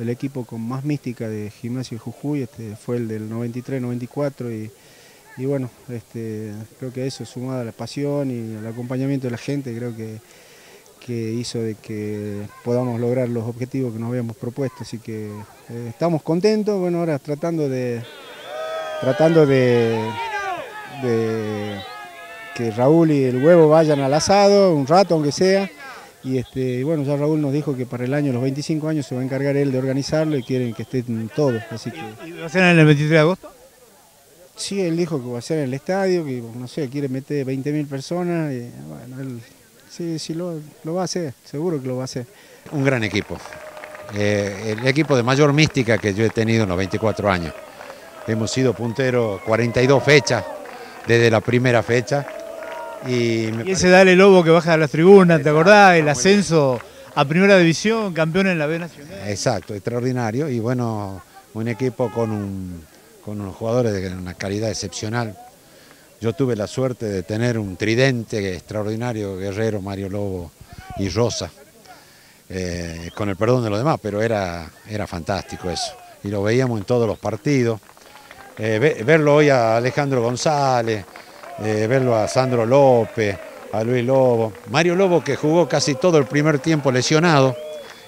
El equipo con más mística de Gimnasia de Jujuy este, fue el del 93-94 y, y, bueno, este, creo que eso sumado a la pasión y al acompañamiento de la gente creo que, que hizo de que podamos lograr los objetivos que nos habíamos propuesto. Así que eh, estamos contentos, bueno, ahora tratando de... Tratando de que Raúl y el huevo vayan al asado, un rato aunque sea, y este, bueno, ya Raúl nos dijo que para el año, los 25 años, se va a encargar él de organizarlo y quieren que estén todos. Así que... ¿Y va a ser en el 23 de agosto? Sí, él dijo que va a ser en el estadio, que no sé, quiere meter 20.000 personas. Y, bueno, él sí, sí lo, va a hacer, seguro que lo va a hacer. Un gran equipo. Eh, el equipo de mayor mística que yo he tenido en los 24 años. Hemos sido punteros 42 fechas desde la primera fecha y, ese Dale Lobo que baja a las tribunas, ¿te acordás? El ascenso a Primera División, campeón en la B Nacional. Exacto, extraordinario. Y bueno, un equipo con, un, con unos jugadores de una calidad excepcional. Yo tuve la suerte de tener un tridente extraordinario, Guerrero, Mario Lobo y Rosa. Eh, con el perdón de los demás, pero era, era fantástico eso. Y lo veíamos en todos los partidos. Eh, verlo hoy a Alejandro González, eh, verlo a Sandro López, a Luis Lobo. Mario Lobo que jugó casi todo el primer tiempo lesionado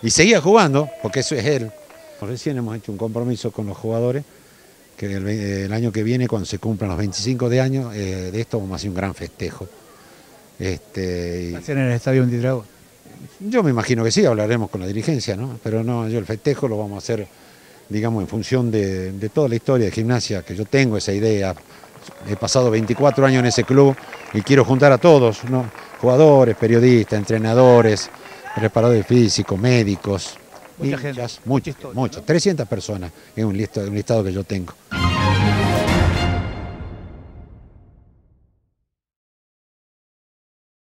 y seguía jugando, porque eso es él. Recién hemos hecho un compromiso con los jugadores, que el, año que viene, cuando se cumplan los 25 de años, eh, de esto vamos a hacer un gran festejo. Este, y... en el Estadio 23 Yo me imagino que sí, hablaremos con la dirigencia, ¿no? Pero no, yo el festejo lo vamos a hacer, digamos, en función de, de toda la historia de gimnasia, que yo tengo esa idea, he pasado 24 años en ese club y quiero juntar a todos, jugadores, periodistas, entrenadores, preparadores físicos, médicos. Mucha gente. Muchas, muchas, 300 personas un listado, un listado que yo tengo.